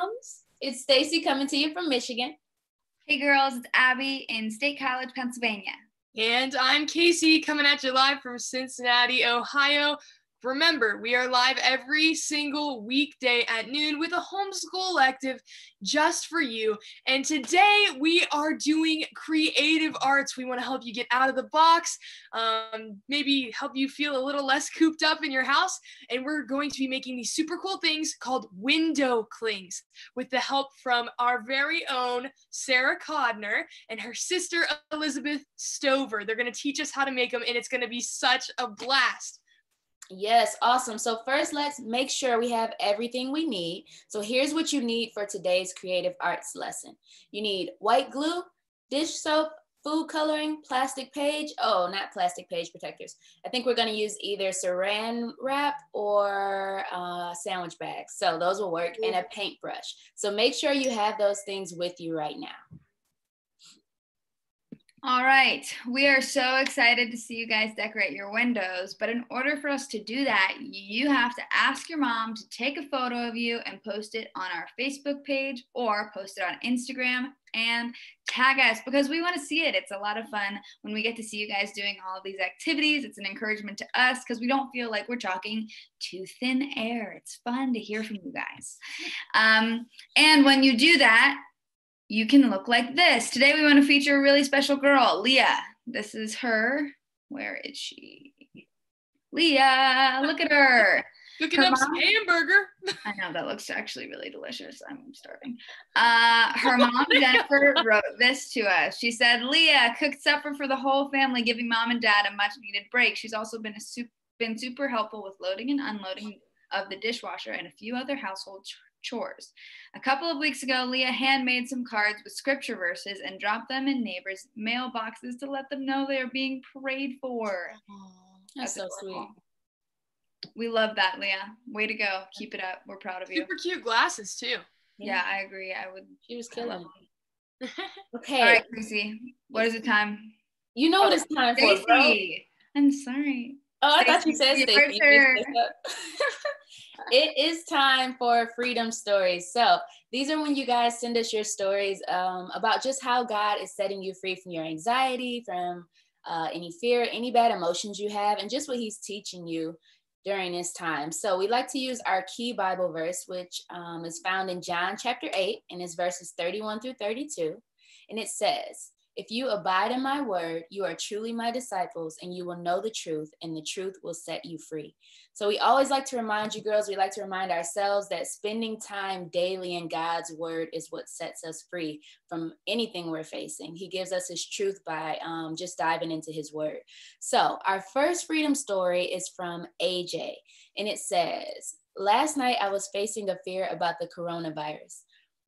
And moms. It's Stacy coming to you from Michigan. Hey girls, it's Abby in State College, Pennsylvania. And I'm Casey coming at you live from Cincinnati, Ohio. Remember, we are live every single weekday at noon with a homeschool elective just for you. And today we are doing creative arts. We want to help you get out of the box, um, maybe help you feel a little less cooped up in your house. And we're going to be making these super cool things called window clings with the help from our very own Sarah Codner and her sister Elizabeth Stover. They're going to teach us how to make them, and it's going to be such a blast. Yes, awesome. So, first, let's make sure we have everything we need. So, here's what you need for today's creative arts lesson you need white glue, dish soap, food coloring, plastic page. Oh, not plastic page protectors. I think we're going to use either saran wrap or uh, sandwich bags. So, those will work, and a paintbrush. So, make sure you have those things with you right now. All right, we are so excited to see you guys decorate your windows. But in order for us to do that, you have to ask your mom to take a photo of you and post it on our Facebook page or post it on Instagram and tag us because we want to see it. It's a lot of fun when we get to see you guys doing all of these activities. It's an encouragement to us because we don't feel like we're talking to thin air. It's fun to hear from you guys. Um, and when you do that, you can look like this. Today we want to feature a really special girl, Leah. This is her. Where is she? Leah, look at her. Cooking Her up some mom- hamburger. I know that looks actually really delicious. I'm starving. Uh, her mom Jennifer wrote this to us. She said, "Leah cooked supper for the whole family, giving mom and dad a much-needed break. She's also been a su- been super helpful with loading and unloading of the dishwasher and a few other household ch- chores. A couple of weeks ago, Leah handmade some cards with scripture verses and dropped them in neighbors' mailboxes to let them know they are being prayed for. That's so sweet. We love that, Leah. Way to go. Keep it up. We're proud of you. Super cute glasses too. Yeah, I agree. I would. She was killing it. All Okay. right, Gracie. What is the time? You know what it's time for, bro. I'm sorry. Oh, I thought you said Stacey, Stacey. your You turn. mixed us up. it is time for freedom stories. So these are when you guys send us your stories um, about just how God is setting you free from your anxiety, from uh, any fear, any bad emotions you have, and just what He's teaching you during this time. So we like to use our key Bible verse, which um, is found in John chapter 8, and it's verses 31 through 32. And it says, If you abide in my word, you are truly my disciples, and you will know the truth, and the truth will set you free. So we always like to remind you girls, we like to remind ourselves that spending time daily in God's word is what sets us free from anything we're facing. He gives us his truth by um, just diving into his word. So our first freedom story is from AJ, and it says, Last night I was facing a fear about the coronavirus.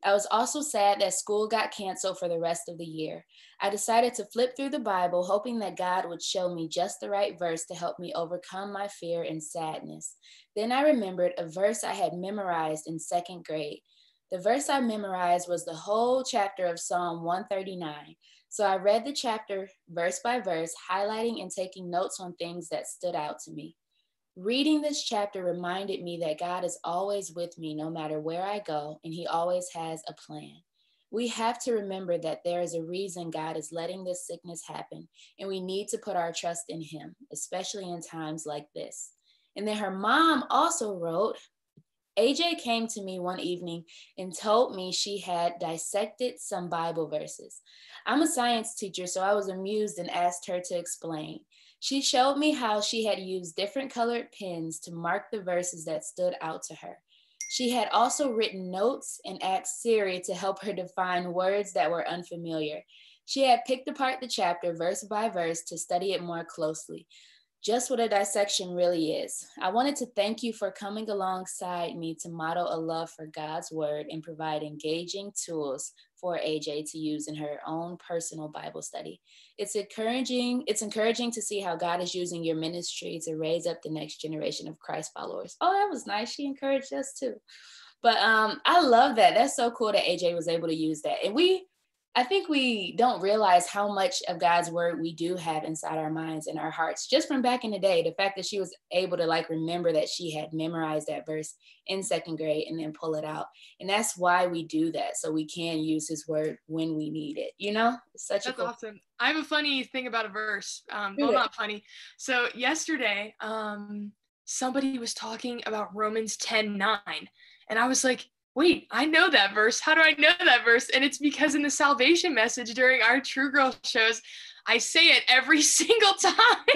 I was also sad that school got canceled for the rest of the year. I decided to flip through the Bible, hoping that God would show me just the right verse to help me overcome my fear and sadness. Then I remembered a verse I had memorized in second grade. The verse I memorized was the whole chapter of Psalm 139. So I read the chapter verse by verse, highlighting and taking notes on things that stood out to me. Reading this chapter reminded me that God is always with me no matter where I go, and He always has a plan. We have to remember that there is a reason God is letting this sickness happen, and we need to put our trust in Him, especially in times like this. And then her mom also wrote, AJ came to me one evening and told me she had dissected some Bible verses. I'm a science teacher, so I was amused and asked her to explain. She showed me how she had used different colored pens to mark the verses that stood out to her. She had also written notes and asked Siri to help her define words that were unfamiliar. She had picked apart the chapter verse by verse to study it more closely. Just what a dissection really is. I wanted to thank you for coming alongside me to model a love for God's word and provide engaging tools for AJ to use in her own personal Bible study. It's encouraging, it's encouraging to see how God is using your ministry to raise up the next generation of Christ followers. Oh, that was nice. She encouraged us too. But um, I love that. That's so cool that AJ was able to use that. And we I think we don't realize how much of God's word we do have inside our minds and our hearts. Just from back in the day, the fact that she was able to like remember that she had memorized that verse in second grade and then pull it out. And that's why we do that. So we can use his word when we need it. You know, it's such That's a cool. awesome. I have a funny thing about a verse. Um, well, not funny. So yesterday, um, somebody was talking about Romans 10 9. And I was like, wait, I know that verse. How do I know that verse? And it's because in the salvation message during our True Girl shows, I say it every single time.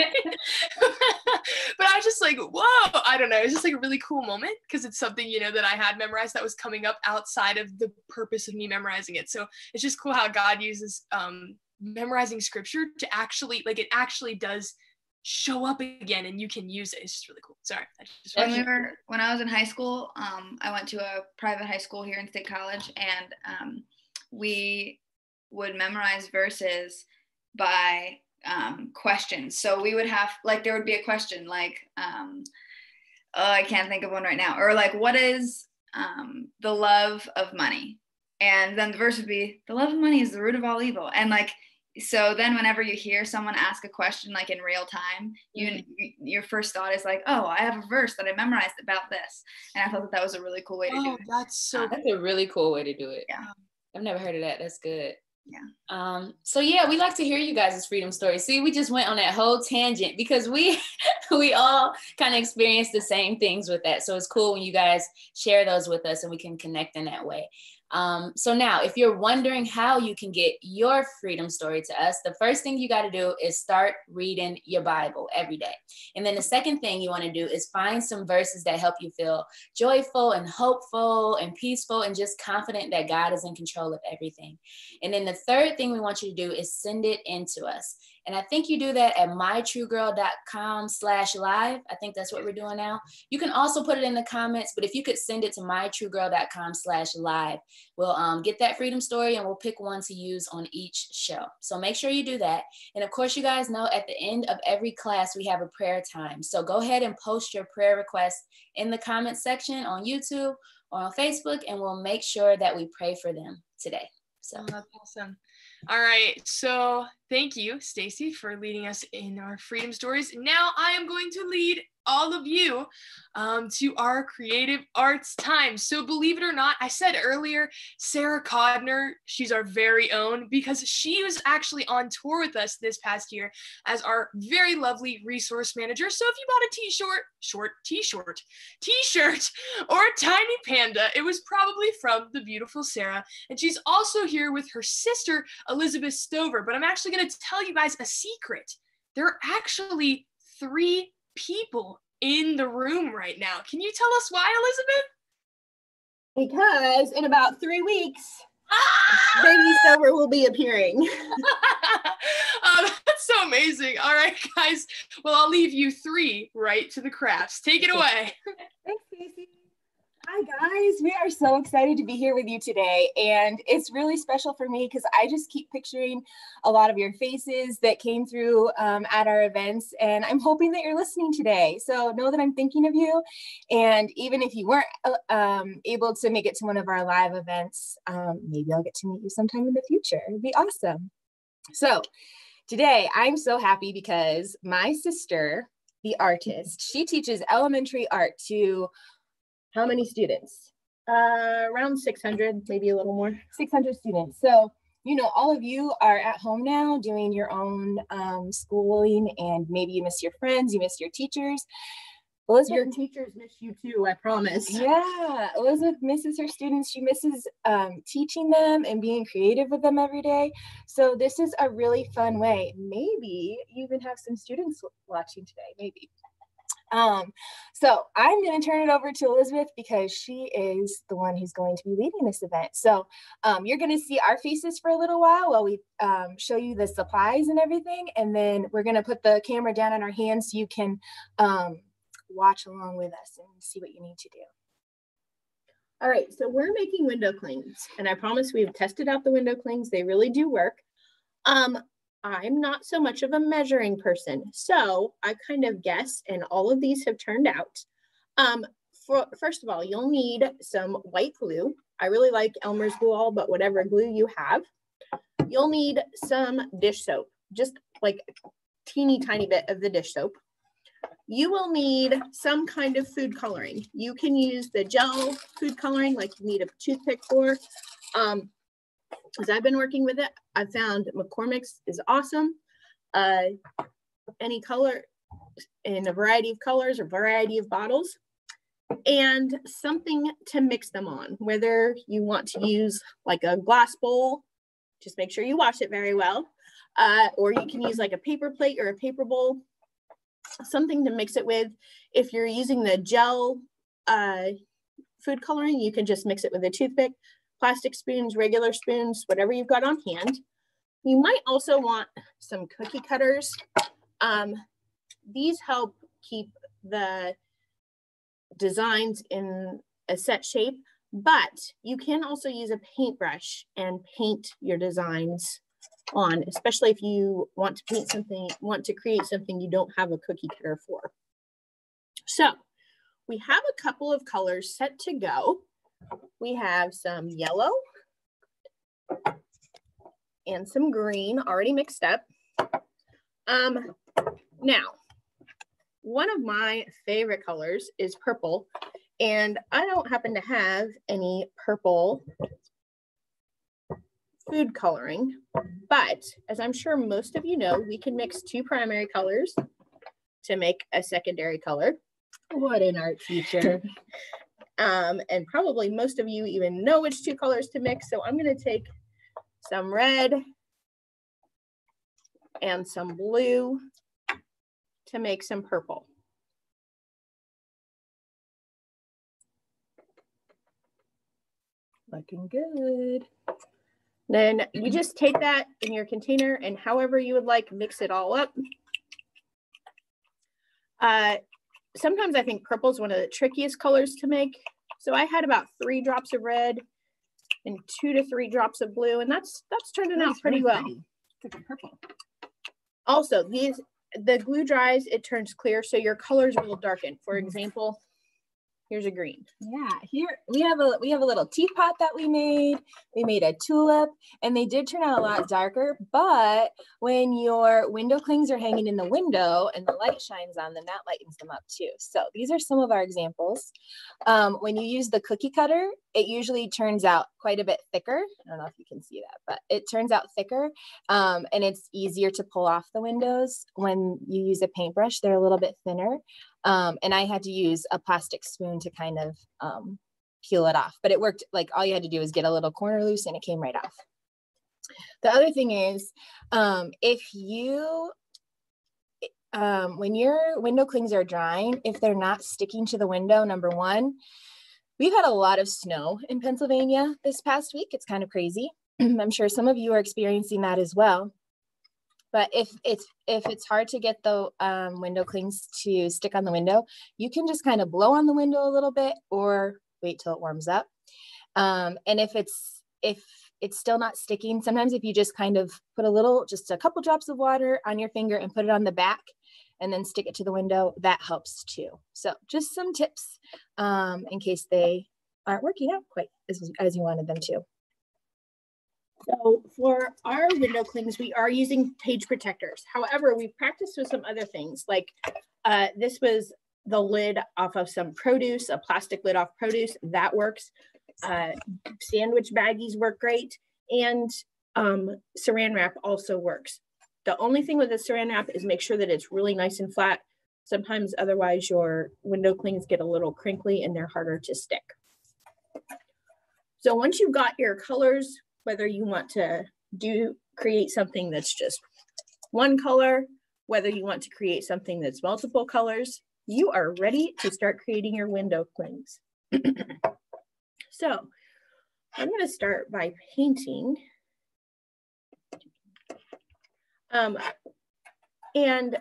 but I was just like, whoa, I don't know. It's just like a really cool moment because it's something, you know, that I had memorized that was coming up outside of the purpose of me memorizing it. So it's just cool how God uses um, memorizing scripture to actually, like, it actually does show up again and you can use it. It's just really cool. Sorry. I just When we were when I was in high school, um, I went to a private high school here in State College, and um, we would memorize verses by um, questions. So we would have like there would be a question like, um, oh, I can't think of one right now, or like, what is um, the love of money? And then the verse would be, the love of money is the root of all evil, and like. So then, whenever you hear someone ask a question like in real time, you, mm-hmm. you your first thought is like, "Oh, I have a verse that I memorized about this," and I thought that that was a really cool way to do Oh, it. that's so um, That's a really cool way to do it. Yeah. I've never heard of that. That's good. Yeah. Um, so yeah, we like to hear you guys' freedom stories. See, we just went on that whole tangent because we we all kind of experienced the same things with that. So it's cool when you guys share those with us and we can connect in that way. Um, so now, if you're wondering how you can get your freedom story to us, the first thing you got to do is start reading your Bible every day. And then the second thing you want to do is find some verses that help you feel joyful and hopeful and peaceful and just confident that God is in control of everything. And then the third thing we want you to do is send it into us. And I think you do that at mytruegirl.com slash live. I think that's what we're doing now. You can also put it in the comments, but if you could send it to mytruegirl.com slash live, we'll um, get that freedom story and we'll pick one to use on each show. So make sure you do that. And of course, you guys know at the end of every class, we have a prayer time. So go ahead and post your prayer requests in the comment section on YouTube or on Facebook, and we'll make sure that we pray for them today. So that's awesome. All right. So thank you, Stacy, for leading us in our freedom stories. Now I am going to lead all of you um, to our creative arts time. So believe it or not, I said earlier, Sarah Codner, she's our very own because she was actually on tour with us this past year as our very lovely resource manager. So if you bought a t-shirt, short t-shirt, t-shirt, or a tiny panda, it was probably from the beautiful Sarah. And she's also here with her sister, Elizabeth Stover. But I'm actually going to tell you guys a secret. There are actually three people in the room right now. Can you tell us why, Elizabeth? Because in about three weeks, Ah! Baby Stover will be appearing. um, that's so amazing. All right, guys. Well, I'll leave you three right to the crafts. Take it away. Thanks, Casey. Hi, guys. We are so excited to be here with you today. And it's really special for me because I just keep picturing a lot of your faces that came through um, at our events. And I'm hoping that you're listening today. So know that I'm thinking of you. And even if you weren't uh, um, able to make it to one of our live events, um, maybe I'll get to meet you sometime in the future. It'd be awesome. So today I'm so happy because my sister, the artist, she teaches elementary art to how many students? Uh, around 600, maybe a little more. 600 students. So, you know, all of you are at home now doing your own um, schooling, and maybe you miss your friends, you miss your teachers. Elizabeth, Your teachers miss you too, I promise. yeah, Elizabeth misses her students. She misses um, teaching them and being creative with them every day. So this is a really fun way. Maybe you even have some students watching today. Maybe. Um, so I'm going to turn it over to Elizabeth because she is the one who's going to be leading this event. So um, you're going to see our faces for a little while while we um, show you the supplies and everything, and then we're going to put the camera down in our hands so you can um, watch along with us and see what you need to do. All right, so we're making window clings, and I promise we've tested out the window clings. They really do work. Um, I'm not so much of a measuring person, so I kind of guess, and all of these have turned out. Um, for, first of all, you'll need some white glue. I really like Elmer's glue all, but whatever glue you have. You'll need some dish soap, just like teeny tiny bit of the dish soap. You will need some kind of food coloring. You can use the gel food coloring like you need a toothpick for. Um, as I've been working with it, I found McCormick's is awesome. Uh, any color in a variety of colors or variety of bottles and something to mix them on, whether you want to use like a glass bowl, just make sure you wash it very well. Uh, or you can use like a paper plate or a paper bowl, something to mix it with. If you're using the gel uh, food coloring, you can just mix it with a toothpick, plastic spoons, regular spoons, whatever you've got on hand. You might also want some cookie cutters. Um, these help keep the designs in a set shape, but you can also use a paintbrush and paint your designs on, especially if you want to paint something, want to create something you don't have a cookie cutter for. So we have a couple of colors set to go. We have some yellow and some green already mixed up. Um, now, one of my favorite colors is purple, and I don't happen to have any purple food coloring, but as I'm sure most of you know, we can mix two primary colors to make a secondary color. What an art teacher. Um, and probably most of you even know which two colors to mix. So I'm gonna take some red and some blue to make some purple. Looking good. Then you just take that in your container and however you would like, mix it all up. Uh, sometimes I think purple is one of the trickiest colors to make. So I had about three drops of red and two to three drops of blue, and that's that's turning out pretty well. It's like a purple. Also, these the glue dries, it turns clear, so your colors will darken. For Mhm. example, here's a green. Yeah, here we have a we have a little teapot that we made. We made a tulip, and they did turn out a lot darker. But when your window clings are hanging in the window and the light shines on them, that lightens them up too. So these are some of our examples. Um, when you use the cookie cutter, it usually turns out quite a bit thicker. I don't know if you can see that, but it turns out thicker, um, and it's easier to pull off the windows. When you use a paintbrush, they're a little bit thinner. Um, and I had to use a plastic spoon to kind of um, peel it off. But it worked like all you had to do was get a little corner loose and it came right off. The other thing is, um, if you, um, when your window clings are drying, if they're not sticking to the window, number one, we've had a lot of snow in Pennsylvania this past week. It's kind of crazy. I'm sure some of you are experiencing that as well. But if it's if it's hard to get the um, window clings to stick on the window, you can just kind of blow on the window a little bit or wait till it warms up. Um, and if it's if it's still not sticking, sometimes if you just kind of put a little, just a couple drops of water on your finger and put it on the back and then stick it to the window, that helps too. So just some tips um, in case they aren't working out quite as, as you wanted them to. So for our window clings, we are using page protectors. However, we've practiced with some other things like uh, this was the lid off of some produce, a plastic lid off produce, that works. Uh, sandwich baggies work great. And um, saran wrap also works. The only thing with the saran wrap is make sure that it's really nice and flat. Sometimes otherwise your window clings get a little crinkly and they're harder to stick. So once you've got your colors, whether you want to do create something that's just one color, whether you want to create something that's multiple colors, you are ready to start creating your window clings. so I'm going to start by painting. Um, and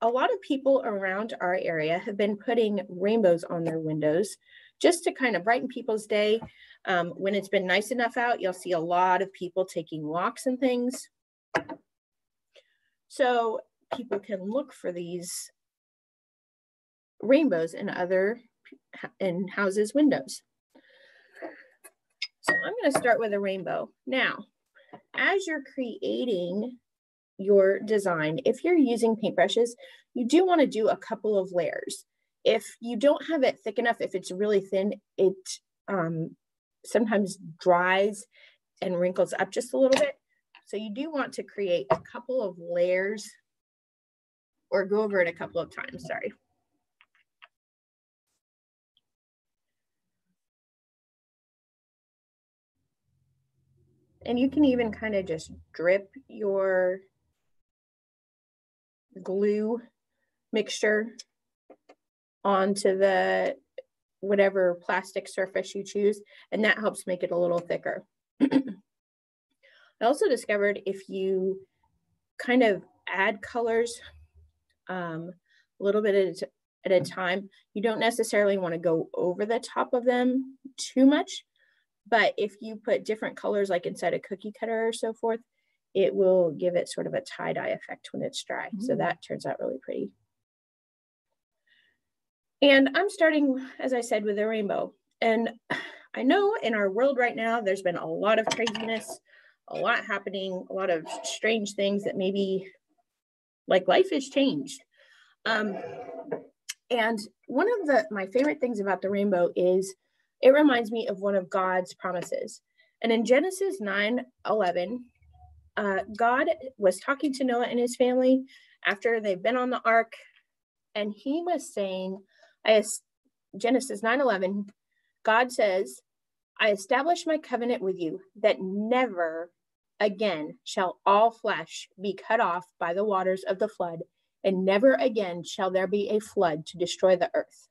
a lot of people around our area have been putting rainbows on their windows just to kind of brighten people's day. Um, when it's been nice enough out, you'll see a lot of people taking walks and things. So people can look for these rainbows in other in houses windows. So I'm going to start with a rainbow. Now, as you're creating your design, if you're using paintbrushes, you do want to do a couple of layers. If you don't have it thick enough, if it's really thin, it um, sometimes dries and wrinkles up just a little bit. So you do want to create a couple of layers or go over it a couple of times, sorry. And you can even kind of just drip your glue mixture onto the whatever plastic surface you choose, and that helps make it a little thicker. I also discovered if you kind of add colors um, a little bit at a, at a time, you don't necessarily want to go over the top of them too much. But if you put different colors, like inside a cookie cutter or so forth, it will give it sort of a tie-dye effect when it's dry. So Mm. that turns out really pretty. And I'm starting, as I said, with a rainbow. And I know in our world right now, there's been a lot of craziness, a lot happening, a lot of strange things that maybe like life has changed. Um, and one of the my favorite things about the rainbow is it reminds me of one of God's promises. And in Genesis 9 11, uh, God was talking to Noah and his family after they've been on the ark, and he was saying, Genesis 9:11, God says, I establish my covenant with you that never again shall all flesh be cut off by the waters of the flood, and never again shall there be a flood to destroy the earth.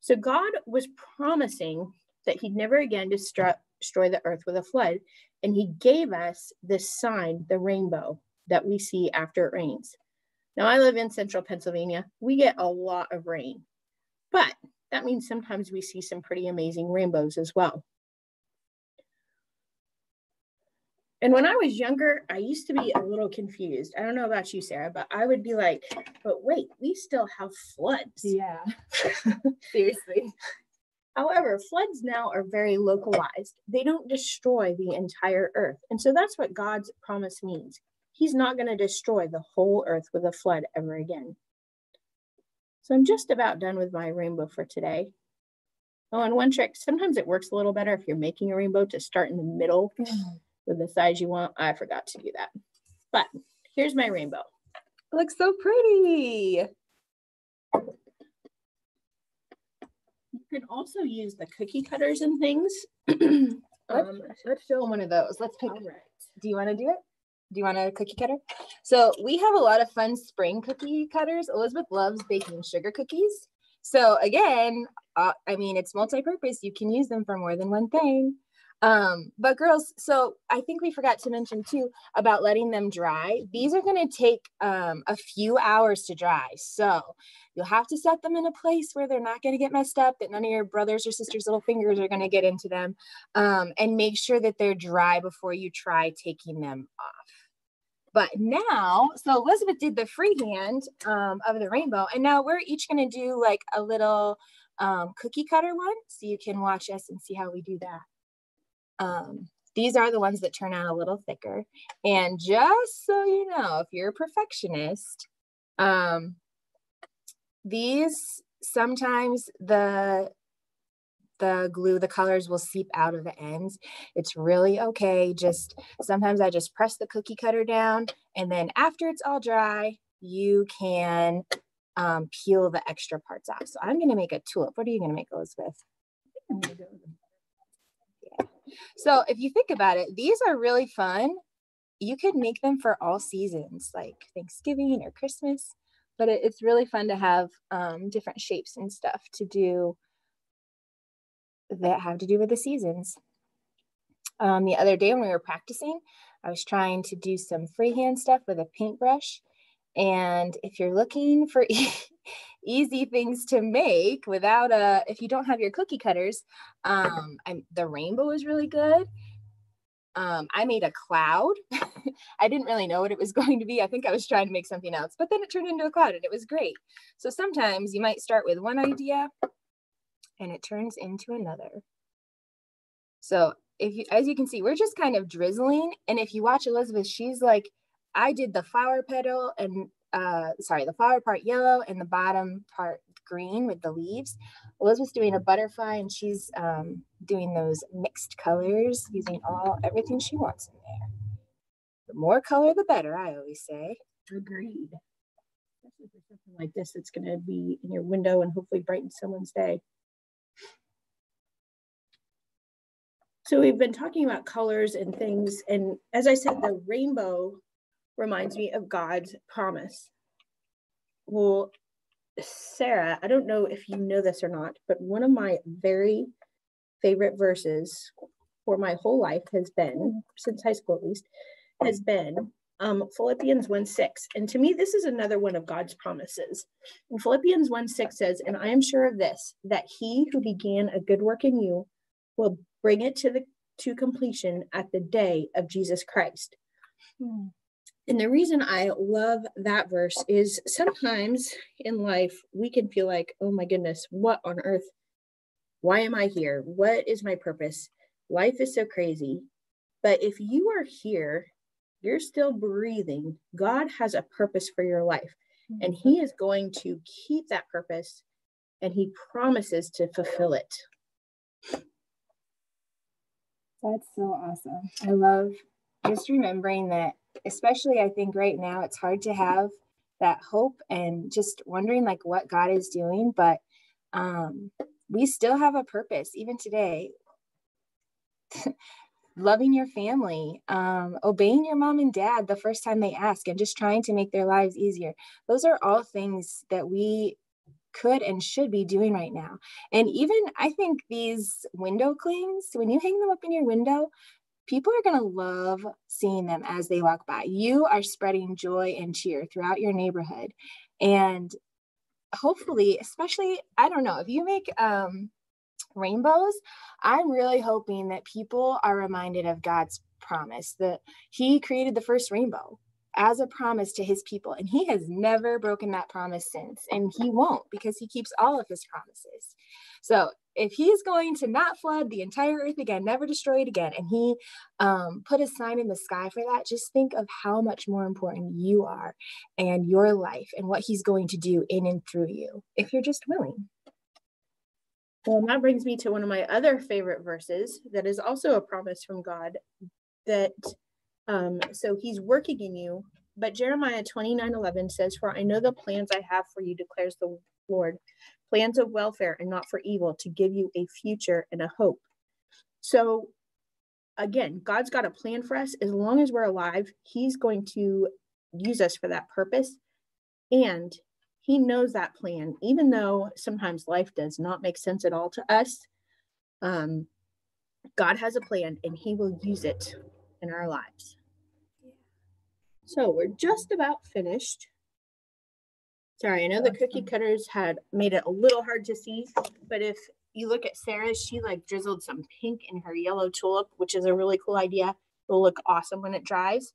So God was promising that he'd never again destroy the earth with a flood. And he gave us this sign, the rainbow, that we see after it rains. Now, I live in central Pennsylvania. We get a lot of rain, but that means sometimes we see some pretty amazing rainbows as well. And when I was younger, I used to be a little confused. I don't know about you, Sarah, but I would be like, but wait, we still have floods. Yeah. Seriously. However, floods now are very localized. They don't destroy the entire earth. And so that's what God's promise means. He's not going to destroy the whole earth with a flood ever again. So I'm just about done with my rainbow for today. Oh, and one trick, sometimes it works a little better if you're making a rainbow to start in the middle with the size you want. I forgot to do that. But here's my rainbow. It looks so pretty. You can also use the cookie cutters and things. Let's, Um, let's show one of those. Let's pick. all right. Do you want to do it? Do you want a cookie cutter? So we have a lot of fun spring cookie cutters. Elizabeth loves baking sugar cookies. So again, uh, I mean, it's multi-purpose. You can use them for more than one thing. Um, but girls, so I think we forgot to mention too about letting them dry. These are going to take um, a few hours to dry. So you'll have to set them in a place where they're not going to get messed up, that none of your brothers or sisters' little fingers are going to get into them. Um, and make sure that they're dry before you try taking them off. But now, so Elizabeth did the freehand um, of the rainbow, and now we're each going to do like a little um, cookie cutter one. So you can watch us and see how we do that. Um, these are the ones that turn out a little thicker. And just so you know, if you're a perfectionist, um, these sometimes the the glue, the colors will seep out of the ends. It's really okay. Just sometimes I just press the cookie cutter down and then after it's all dry, you can um, peel the extra parts off. So I'm gonna make a tulip. What are you gonna make, Elizabeth? Yeah. So if you think about it, these are really fun. You could make them for all seasons, like Thanksgiving or Christmas, but it, it's really fun to have um, different shapes and stuff to do that have to do with the seasons. Um, the other day when we were practicing, I was trying to do some freehand stuff with a paintbrush. And if you're looking for e- easy things to make without a, if you don't have your cookie cutters, um, I'm, the rainbow is really good. Um, I made a cloud. I didn't really know what it was going to be. I think I was trying to make something else, but then it turned into a cloud and it was great. So sometimes you might start with one idea and it turns into another. So if you, as you can see, we're just kind of drizzling. And if you watch Elizabeth, she's like, I did the flower petal and uh, sorry, the flower part yellow and the bottom part green with the leaves. Elizabeth's doing a butterfly and she's um, doing those mixed colors using all everything she wants in there. The more color, the better, I always say. Agreed. Especially for something like this, it's going to be in your window and hopefully brighten someone's day. So we've been talking about colors and things, and as I said, the rainbow reminds me of God's promise. Well, Sarah, I don't know if you know this or not, but one of my very favorite verses for my whole life has been, since high school at least, has been um, Philippians 1 6. And to me, this is another one of God's promises. And Philippians 1 6 says, And I am sure of this, that he who began a good work in you will bring it to the to completion at the day of Jesus Christ. Hmm. And the reason I love that verse is sometimes in life we can feel like, oh my goodness, what on earth? Why am I here? What is my purpose? Life is so crazy. But if you are here, you're still breathing. God has a purpose for your life, hmm. and He is going to keep that purpose and He promises to fulfill it. That's so awesome. I love just remembering that, especially I think right now, it's hard to have that hope and just wondering like what God is doing. But um, we still have a purpose even today. Loving your family, um, obeying your mom and dad the first time they ask, and just trying to make their lives easier. Those are all things that we could and should be doing right now. And even I think these window clings, when you hang them up in your window, people are going to love seeing them as they walk by. You are spreading joy and cheer throughout your neighborhood. And hopefully, especially, I don't know, if you make um, rainbows, I'm really hoping that people are reminded of God's promise that He created the first rainbow as a promise to His people. And He has never broken that promise since. And He won't because He keeps all of His promises. So if he's going to not flood the entire earth again, never destroy it again, and he um, put a sign in the sky for that, just think of how much more important you are and your life and what he's going to do in and through you if you're just willing. Well, that brings me to one of my other favorite verses that is also a promise from God that um, so he's working in you. But Jeremiah 29 11 says, For I know the plans I have for you, declares the Lord plans of welfare and not for evil, to give you a future and a hope. So, again, God's got a plan for us. As long as we're alive, He's going to use us for that purpose. And He knows that plan, even though sometimes life does not make sense at all to us. Um, God has a plan and He will use it in our lives. So, we're just about finished. Sorry, I know the cookie cutters had made it a little hard to see, but if you look at Sarah, she like drizzled some pink in her yellow tulip, which is a really cool idea. It'll look awesome when it dries.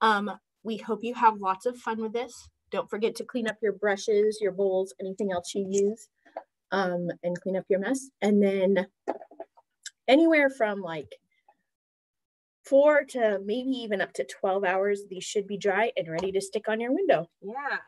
Um, we hope you have lots of fun with this. Don't forget to clean up your brushes, your bowls, anything else you use, um, and clean up your mess. And then anywhere from like four to maybe even up to 12 hours, these should be dry and ready to stick on your window. Yeah.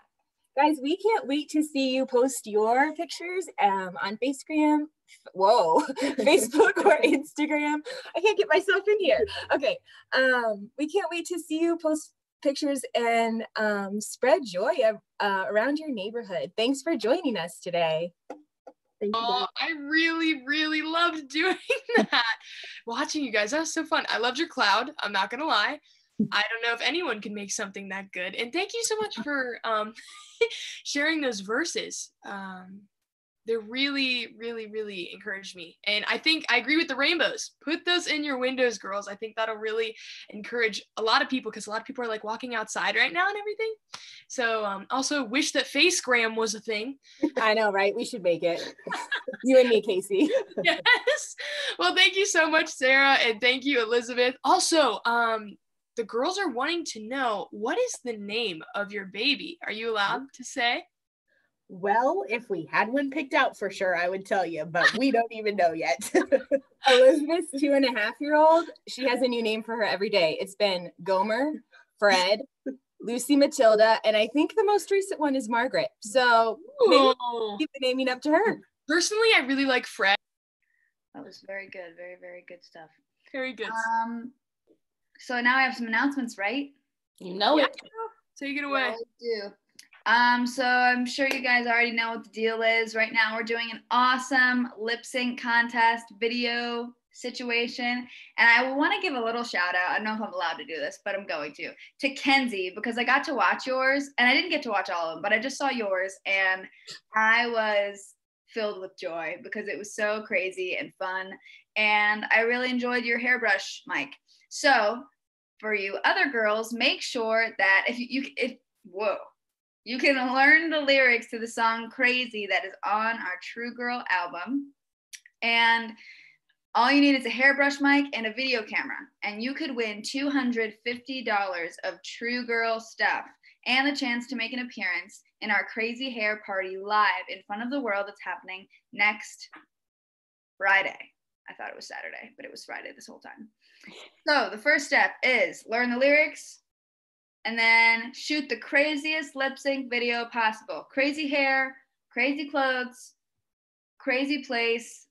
Guys, we can't wait to see you post your pictures um, on Facegram. Whoa, Facebook or Instagram. I can't get myself in here. Okay. Um, we can't wait to see you post pictures and um, spread joy uh, around your neighborhood. Thanks for joining us today. Thank you. Oh, I really, really loved doing that. Watching you guys, that was so fun. I loved your cloud. I'm not gonna lie. I don't know if anyone can make something that good. And thank you so much for um, sharing those verses. Um, they're really, really, really encouraged me. And I think I agree with the rainbows. Put those in your windows, girls. I think that'll really encourage a lot of people because a lot of people are like walking outside right now and everything. So um, also wish that Facegram was a thing. I know, right? We should make it. you and me, Casey. yes. Well, thank you so much, Sarah, and thank you, Elizabeth. Also, um, the girls are wanting to know what is the name of your baby? Are you allowed to say? Well, if we had one picked out for sure, I would tell you, but we don't even know yet. Elizabeth's two and a half year old. She has a new name for her every day. It's been Gomer, Fred, Lucy Matilda, and I think the most recent one is Margaret. So maybe Ooh. keep the naming up to her. Personally, I really like Fred. That was very good. Very, very good stuff. Very good. Um, so now I have some announcements, right? You know it. Take it away. I do. Um, so I'm sure you guys already know what the deal is. Right now, we're doing an awesome lip sync contest video situation. And I want to give a little shout out. I don't know if I'm allowed to do this, but I'm going to to Kenzie because I got to watch yours and I didn't get to watch all of them, but I just saw yours and I was filled with joy because it was so crazy and fun. And I really enjoyed your hairbrush, mic. So for you other girls, make sure that if you, you if whoa, you can learn the lyrics to the song Crazy that is on our True Girl album. And all you need is a hairbrush mic and a video camera. And you could win $250 of True Girl stuff and the chance to make an appearance in our Crazy Hair Party live in front of the world that's happening next Friday. I thought it was Saturday, but it was Friday this whole time. So the first step is learn the lyrics and then shoot the craziest lip sync video possible. Crazy hair, crazy clothes, crazy place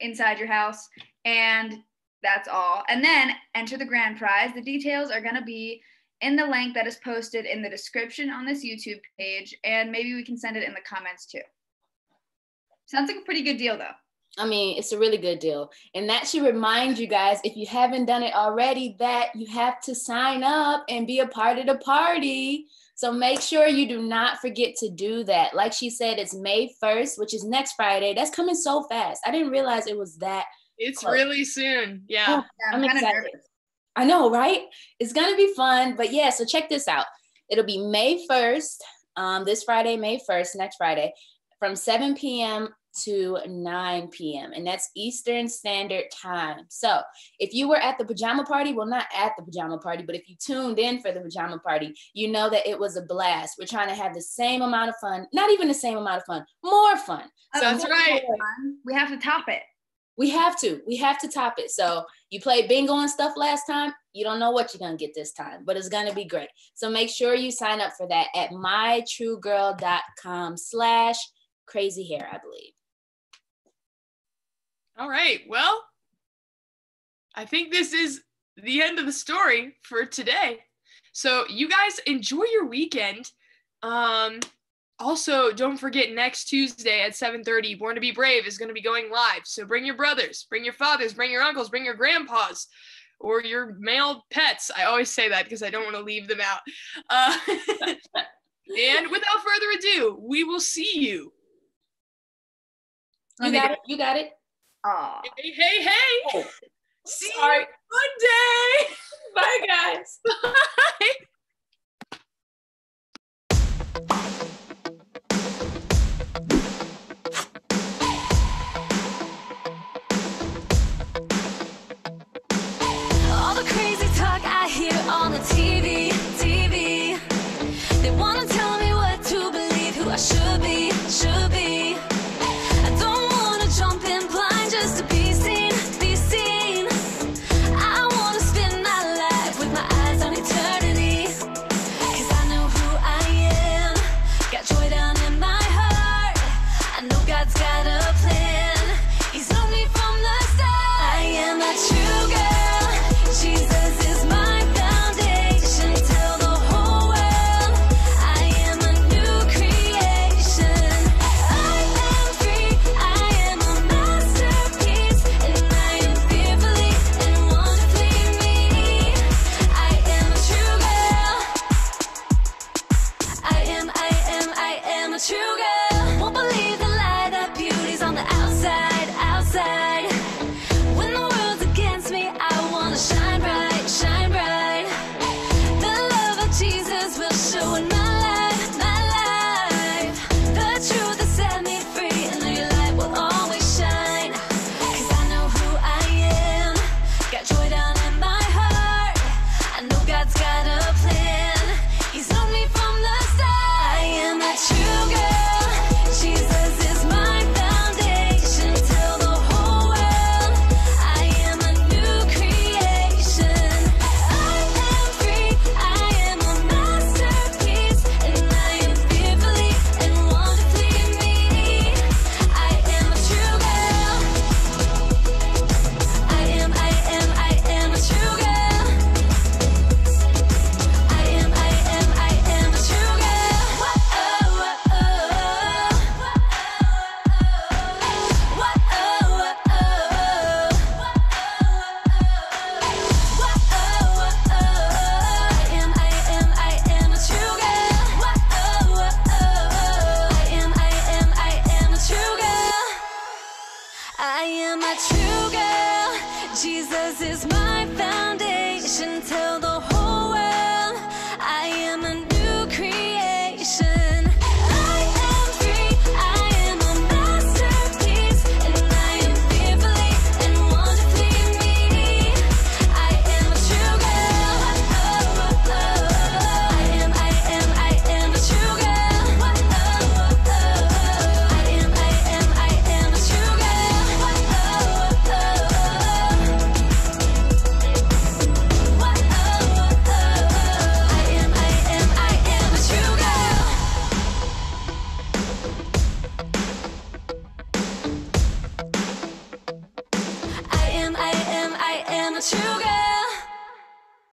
inside your house, and that's all. And then enter the grand prize. The details are going to be in the link that is posted in the description on this YouTube page, and maybe we can send it in the comments too. Sounds like a pretty good deal, though. I mean, it's a really good deal. And that should remind you guys, if you haven't done it already, that you have to sign up and be a part of the party. So make sure you do not forget to do that. Like she said, it's May 1st, which is next Friday. That's coming so fast. I didn't realize it was that. It's Close. really soon. Yeah. Oh, Yeah, I'm I'm excited. nervous. I know, right? It's gonna be fun. But yeah, so check this out. It'll be May 1st, um, this Friday, May 1st, next Friday, from 7 p.m. to 9 p.m. And that's Eastern Standard Time. So if you were at the pajama party, well, not at the pajama party, but if you tuned in for the pajama party, you know that it was a blast. We're trying to have the same amount of fun, not even the same amount of fun, more fun. Oh, That's right. fun. We have to top it. We have to. We have to top it. So you played bingo and stuff last time. You don't know what you're gonna get this time, but it's gonna be great. So make sure you sign up for that at mytruegirl.com slash crazy hair, I believe. All right. Well, I think this is the end of the story for today. So you guys enjoy your weekend. Um, also, don't forget next Tuesday at 7:30, Born to Be Brave is going to be going live. So bring your brothers, bring your fathers, bring your uncles, bring your grandpas, or your male pets. I always say that because I don't want to leave them out. Uh, and without further ado, we will see you. You got it. You got it. Hey, hey, hey! Oh, See sorry. you Monday. Bye, guys. a girl.